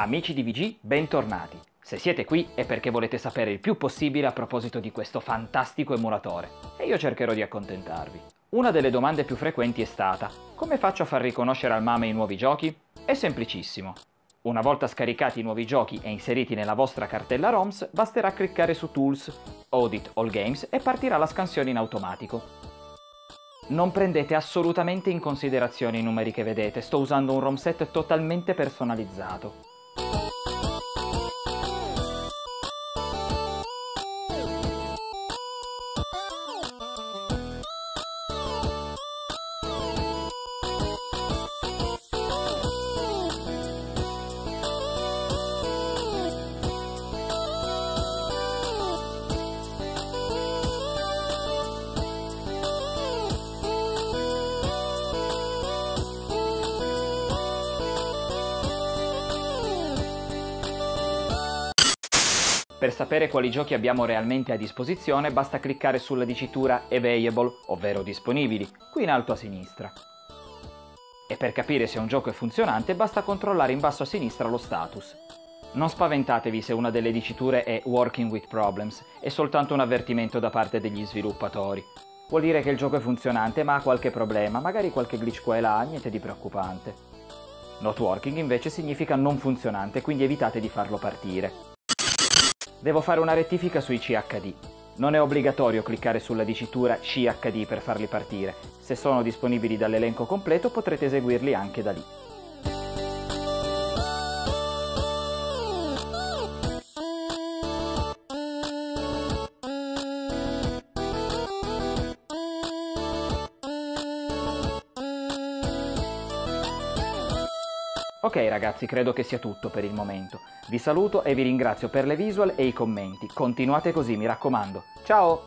Amici di VG, bentornati. Se siete qui è perché volete sapere il più possibile a proposito di questo fantastico emulatore e io cercherò di accontentarvi. Una delle domande più frequenti è stata: come faccio a far riconoscere al MAME i nuovi giochi? È semplicissimo. Una volta scaricati i nuovi giochi e inseriti nella vostra cartella ROMS, basterà cliccare su Tools, Audit All Games e partirà la scansione in automatico. Non prendete assolutamente in considerazione i numeri che vedete, sto usando un ROM set totalmente personalizzato. Per sapere quali giochi abbiamo realmente a disposizione basta cliccare sulla dicitura Available, ovvero disponibili, qui in alto a sinistra. E per capire se un gioco è funzionante basta controllare in basso a sinistra lo status. Non spaventatevi se una delle diciture è Working with Problems, è soltanto un avvertimento da parte degli sviluppatori. Vuol dire che il gioco è funzionante ma ha qualche problema, magari qualche glitch qua e là, niente di preoccupante. Not working invece significa non funzionante, quindi evitate di farlo partire. Devo fare una rettifica sui CHD. Non è obbligatorio cliccare sulla dicitura CHD per farli partire. Se sono disponibili dall'elenco completo potrete eseguirli anche da lì. Ok ragazzi, credo che sia tutto per il momento. Vi saluto e vi ringrazio per le visual e i commenti. Continuate così, mi raccomando. Ciao!